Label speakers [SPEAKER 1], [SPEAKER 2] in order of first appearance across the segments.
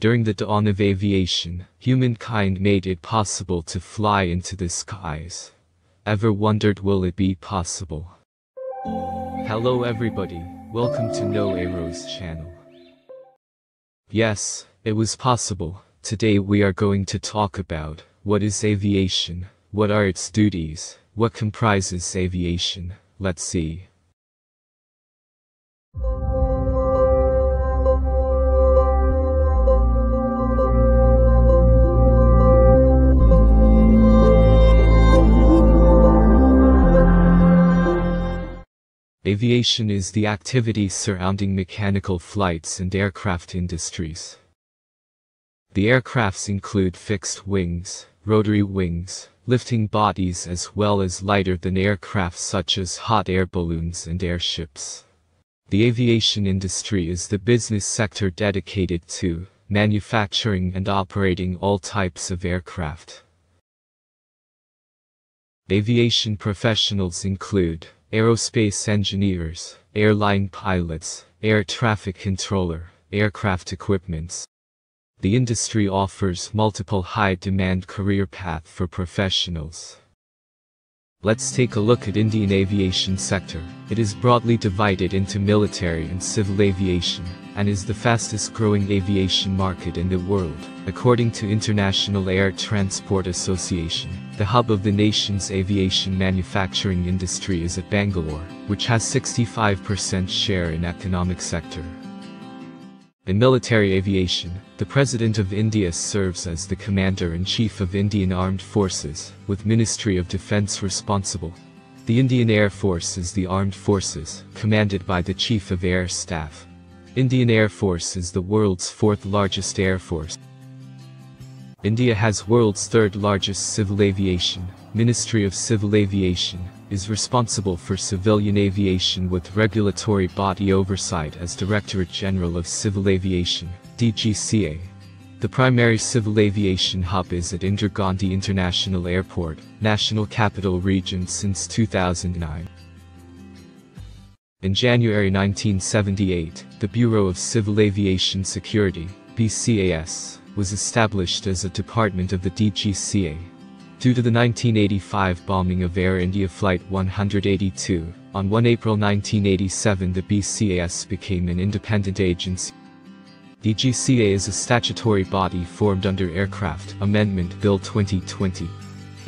[SPEAKER 1] During the dawn of aviation, humankind made it possible to fly into the skies. Ever wondered will it be possible? Hello everybody, welcome to Know Aero's channel. Yes, it was possible. Today we are going to talk about what is aviation, what are its duties, what comprises aviation. Let's see. Aviation is the activity surrounding mechanical flights and aircraft industries. The aircrafts include fixed wings, rotary wings, lifting bodies as well as lighter than aircraft such as hot air balloons and airships. The aviation industry is the business sector dedicated to manufacturing and operating all types of aircraft. Aviation professionals include aerospace engineers, airline pilots, air traffic controller, aircraft equipments. The industry offers multiple high-demand career path for professionals. Let's take a look at Indian aviation sector. It is broadly divided into military and civil aviation, and is the fastest growing aviation market in the world, according to International Air Transport Association. The hub of the nation's aviation manufacturing industry is at Bangalore, which has 65% share in economic sector. In military aviation, the President of India serves as the Commander-in-Chief of Indian Armed Forces, with Ministry of Defence responsible. The Indian Air Force is the armed forces, commanded by the Chief of Air Staff. Indian Air Force is the world's fourth largest air force. India has world's third largest civil aviation, Ministry of Civil Aviation, is responsible for civilian aviation with regulatory body oversight as Directorate General of Civil Aviation, DGCA. The primary civil aviation hub is at Indira Gandhi International Airport, National Capital Region since 2009. In January 1978, the Bureau of Civil Aviation Security, BCAS, was established as a department of the DGCA. Due to the 1985 bombing of Air India Flight 182, on 1 April 1987 the BCAS became an independent agency. DGCA is a statutory body formed under Aircraft Amendment Bill 2020.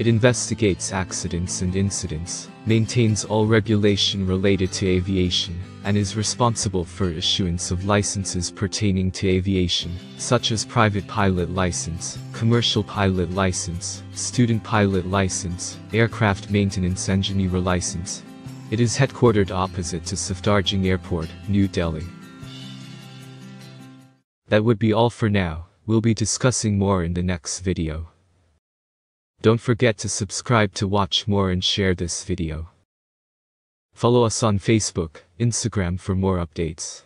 [SPEAKER 1] It investigates accidents and incidents, maintains all regulation related to aviation, and is responsible for issuance of licenses pertaining to aviation, such as private pilot license, commercial pilot license, student pilot license, aircraft maintenance engineer license. It is headquartered opposite to Safdarjung Airport, New Delhi. That would be all for now, we'll be discussing more in the next video. Don't forget to subscribe to watch more and share this video. Follow us on Facebook, Instagram for more updates.